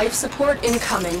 Life support incoming.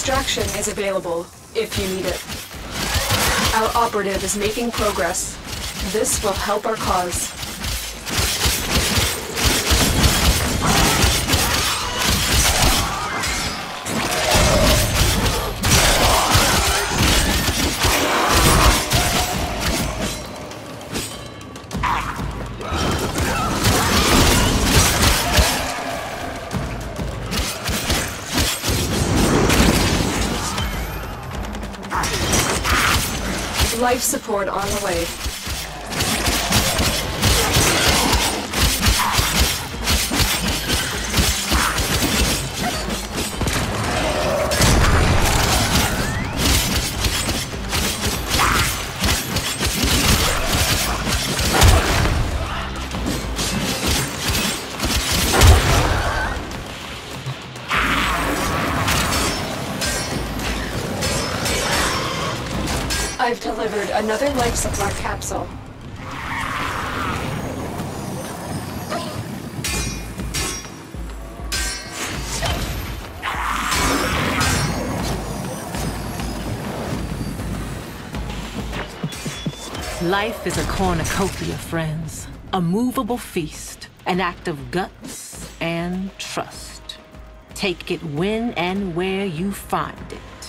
Extraction is available, if you need it. Our operative is making progress. This will help our cause. Life support on the way. I've delivered another life support capsule. Life is a cornucopia, friends. A movable feast, an act of guts and trust. Take it when and where you find it.